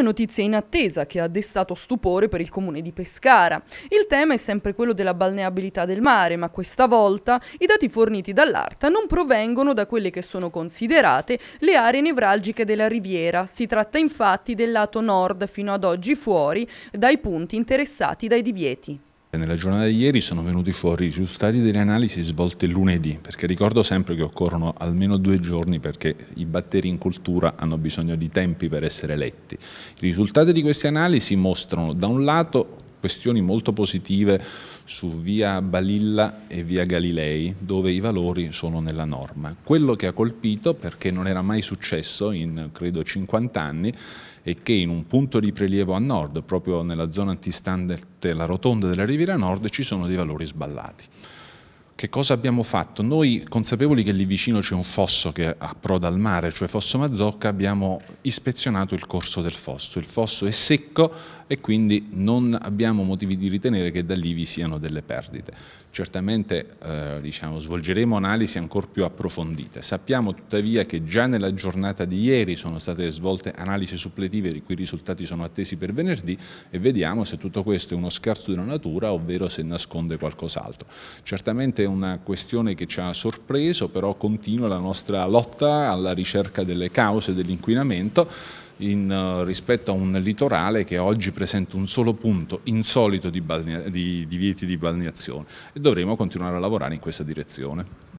una notizia in attesa che ha destato stupore per il comune di Pescara. Il tema è sempre quello della balneabilità del mare, ma questa volta i dati forniti dall'ARTA non provengono da quelle che sono considerate le aree nevralgiche della riviera. Si tratta infatti del lato nord fino ad oggi fuori dai punti interessati dai divieti. Nella giornata di ieri sono venuti fuori i risultati delle analisi svolte lunedì, perché ricordo sempre che occorrono almeno due giorni perché i batteri in cultura hanno bisogno di tempi per essere letti. I risultati di queste analisi mostrano da un lato questioni molto positive su via Balilla e via Galilei, dove i valori sono nella norma. Quello che ha colpito, perché non era mai successo in credo 50 anni, è che in un punto di prelievo a nord, proprio nella zona antistante la rotonda della Riviera Nord, ci sono dei valori sballati. Che cosa abbiamo fatto? Noi, consapevoli che lì vicino c'è un fosso che approda al mare, cioè Fosso Mazzocca, abbiamo ispezionato il corso del fosso. Il fosso è secco e quindi non abbiamo motivi di ritenere che da lì vi siano delle perdite. Certamente eh, diciamo, svolgeremo analisi ancora più approfondite. Sappiamo tuttavia che già nella giornata di ieri sono state svolte analisi suppletive i cui risultati sono attesi per venerdì e vediamo se tutto questo è uno scherzo della natura ovvero se nasconde qualcos'altro. Certamente una questione che ci ha sorpreso, però continua la nostra lotta alla ricerca delle cause dell'inquinamento in, uh, rispetto a un litorale che oggi presenta un solo punto insolito di, di divieti di balneazione e dovremo continuare a lavorare in questa direzione.